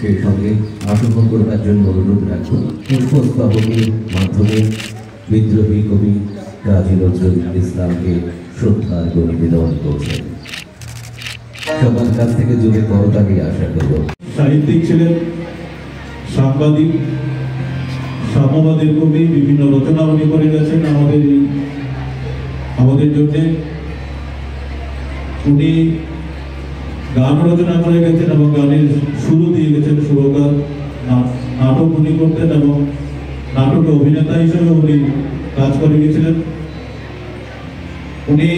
সেই সঙ্গে অংশগ্রহণ করবার জন্য অনুরোধ রাখুন পুষ্পস্তবকের মাধ্যমে বিদ্রোহী কবি কাজী নজরুল ইসলামকে শ্রদ্ধার নিবেদন করছেন। সবার কাছ থেকে জুড়ে করতালি আশা করব। সাহিত্যিক ছিলেন, সাংবাদিক, সাম্যবাদের কবি, বিভিন্ন রচনা উনি করে গেছেন আমাদের আমাদের জন্য। উনি গান রচনা করে গেছেন এবং গানের শুরু দিয়ে গেছেন সুরকার। নাটক উনি করতেন এবং নাটকে অভিনেতা হিসেবে উনি কাজ করে গেছিলেন। উনি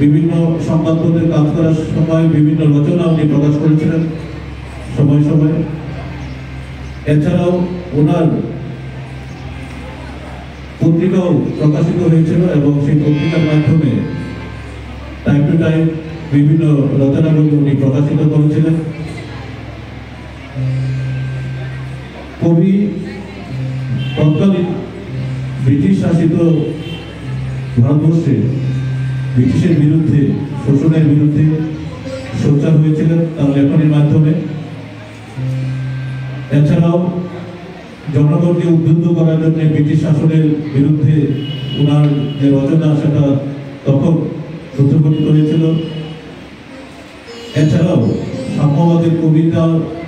বিভিন্ন সংবাদপত্রে কাজ করার সময় বিভিন্ন রচনা উনি প্রকাশ করেছিলেন সময় সময়। এছাড়াও ওনার পত্রিকাও প্রকাশিত হয়েছিল এবং সেই পত্রিকার মাধ্যমে টাইম টু টাইম বিভিন্ন রচনাগুলি উনি প্রকাশিত করেছিলেন। কবি তৎকালীন ব্রিটিশ শাসিত ভারতবর্ষে ব্রিটিশের বিরুদ্ধে, শোষণের বিরুদ্ধে সোচ্চার হয়েছিলেন তার লেখনের মাধ্যমে। এছাড়াও জনগণকে উদ্বুদ্ধ করার জন্য ব্রিটিশ শাসনের বিরুদ্ধে ওনার যে রচনা, সেটা তখন প্রতিফলিত হয়েছিল। এছাড়াও সাম্যবাদের কবিতা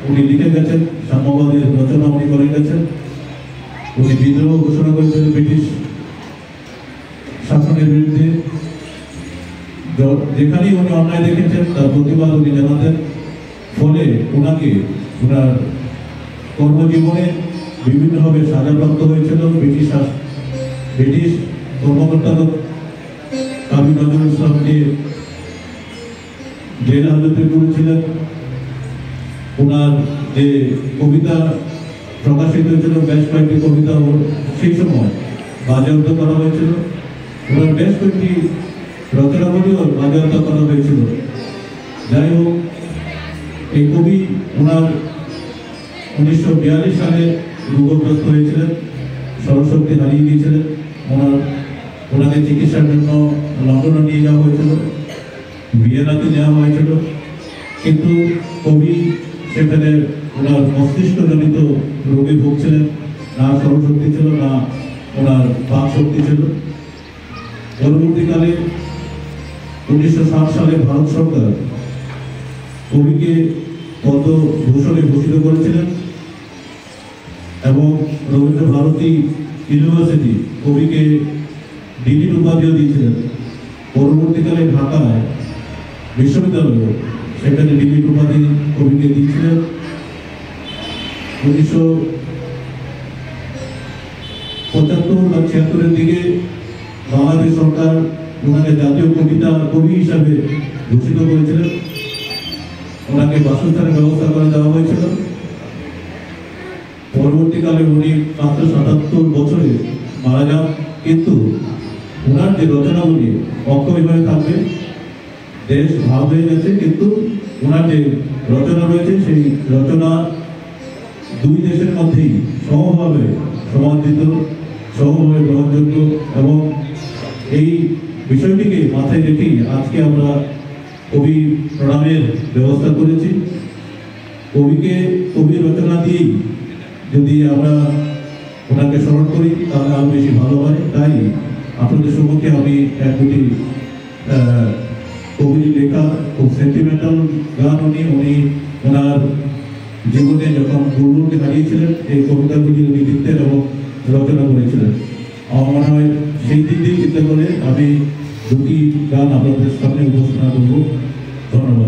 উনি লিখে গেছেন, সাম্যবাদের রচনা উনি করে গেছেন। উনি বিদ্রোহ ঘোষণা করেছিলেন ব্রিটিশ শাসনের বিরুদ্ধে। যেখানেই উনি অন্যায় দেখেছেন, তার প্রতিবাদ উনি জানাতেন। ফলে ওনাকে ওনার কর্মজীবনে বিভিন্নভাবে সাজাপ্রাপ্ত হয়েছিল ব্রিটিশ ব্রিটিশ কর্মকর্তারা কাবি নজরুল ইসলামকে জেল হাজতে করেছিলেন ওনার যে কবিতা প্রকাশিত হয়েছিল, বেশ কয়েকটি কবিতা সেই সময় বাজেয়াপ্ত করা হয়েছিল। ওনার বেশ কয়েকটি রচনাবলীও বাজেয়াপ্ত করা হয়েছিল। যাই হোক, এই কবি ওনার উনিশশো বিয়াল্লিশ সালে রোগগ্রস্ত হয়েছিলেন সরস্বতী হারিয়ে দিয়েছিলেন ওনার, ওনাকে চিকিৎসার জন্য লন্ডনে নিয়ে যাওয়া হয়েছিল। ভিয়েনাতে নেওয়া হয়েছিল। কিন্তু কবি সেখানে ওনার মস্তিষ্কজনিত রোগে ভুগছিলেন, না সরস্বতী ছিল, না ওনার বাক শক্তি ছিল। পরবর্তীকালে উনিশশো ষাট সালে ভারত সরকার কবিকে পদ্মভূষণে ভূষিত করেছিলেন এবং রবীন্দ্র ভারতী ইউনিভার্সিটি কবিকে ডিলিট উপাধিও দিয়েছিলেন। পরবর্তীকালে ঢাকায় বিশ্ববিদ্যালয় সেখানে ডিলিট উপাধি কবিকে দিয়েছিলেন উনিশশো পঁচাত্তর বা ছিয়াত্তরের দিকে বাংলাদেশ সরকার ওনাকে জাতীয় কবিতা কবি হিসাবে ঘোষিত করেছিলেন। ওনাকে বাসস্থানের ব্যবস্থা করে দেওয়া হয়েছিল। পরবর্তীকালে উনি মাত্র সাতাত্তর বছরে মারা যান। কিন্তু ওনার যে রচনাগুলি অক্ষয় হয়ে থাকবে দেশ ভাব হয়ে গেছে কিন্তু ওনার যে রচনা রয়েছে, সেই রচনা দুই দেশের মধ্যেই সমভাবে সমাদৃত, সমভাবে গ্রহণযোগ্য এবং এই বিষয়টিকে মাথায় রেখেই আজকে আমরা কবি প্রণামের ব্যবস্থা করেছি। কবিকে কবি রচনা দিয়েই যদি আমরা ওনাকে স্মরণ করি, তাহলে আরও বেশি ভালো হয়। তাই আপনাদের সম্মুখে আমি এক দুটি লেখা খুব সেন্টিমেন্টাল গান উনি উনি ওনার জীবনে যখন গুরুকে হারিয়েছিলেন, এই কবিতাগুলি উনি লিখতেন এবং রচনা করেছিলেন। আমার মনে হয় সেই দিক দিয়ে চিন্তা করে আমি দুটি গান আপনাদের সামনে উপস্থাপনা করব।